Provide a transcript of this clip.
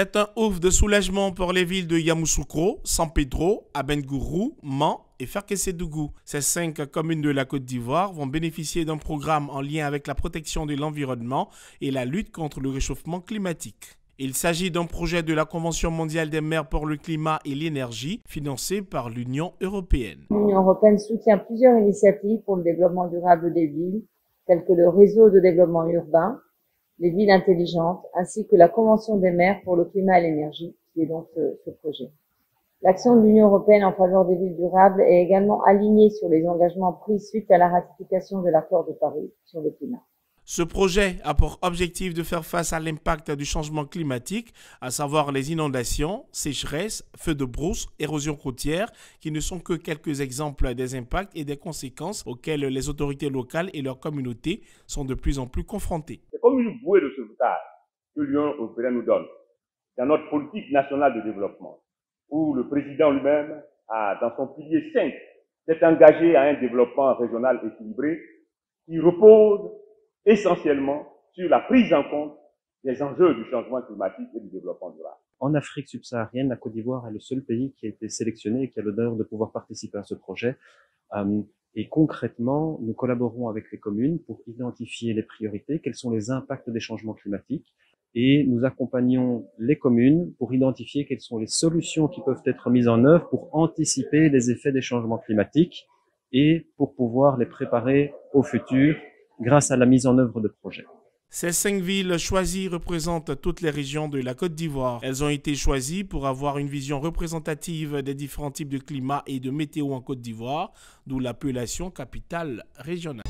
C'est un ouf de soulagement pour les villes de Yamoussoukro, San Pedro, Abengourou, Mans et Farkesedougou. Ces cinq communes de la Côte d'Ivoire vont bénéficier d'un programme en lien avec la protection de l'environnement et la lutte contre le réchauffement climatique. Il s'agit d'un projet de la Convention mondiale des maires pour le climat et l'énergie, financé par l'Union européenne. L'Union européenne soutient plusieurs initiatives pour le développement durable des villes, telles que le réseau de développement urbain, les villes intelligentes, ainsi que la Convention des maires pour le climat et l'énergie, qui est donc ce, ce projet. L'action de l'Union européenne en faveur des villes durables est également alignée sur les engagements pris suite à la ratification de l'accord de Paris sur le climat. Ce projet a pour objectif de faire face à l'impact du changement climatique, à savoir les inondations, sécheresses, feux de brousse, érosion côtière, qui ne sont que quelques exemples des impacts et des conséquences auxquelles les autorités locales et leurs communautés sont de plus en plus confrontées. Comme une bouée de sauvetage que l'Union européenne nous donne dans notre politique nationale de développement, où le président lui-même dans son pilier 5, s'est engagé à un développement régional équilibré qui repose essentiellement sur la prise en compte des enjeux du changement climatique et du développement durable. En Afrique subsaharienne, la Côte d'Ivoire est le seul pays qui a été sélectionné et qui a l'honneur de pouvoir participer à ce projet. Euh, et concrètement, nous collaborons avec les communes pour identifier les priorités, quels sont les impacts des changements climatiques, et nous accompagnons les communes pour identifier quelles sont les solutions qui peuvent être mises en œuvre pour anticiper les effets des changements climatiques et pour pouvoir les préparer au futur grâce à la mise en œuvre de projets. Ces cinq villes choisies représentent toutes les régions de la Côte d'Ivoire. Elles ont été choisies pour avoir une vision représentative des différents types de climat et de météo en Côte d'Ivoire, d'où l'appellation capitale régionale.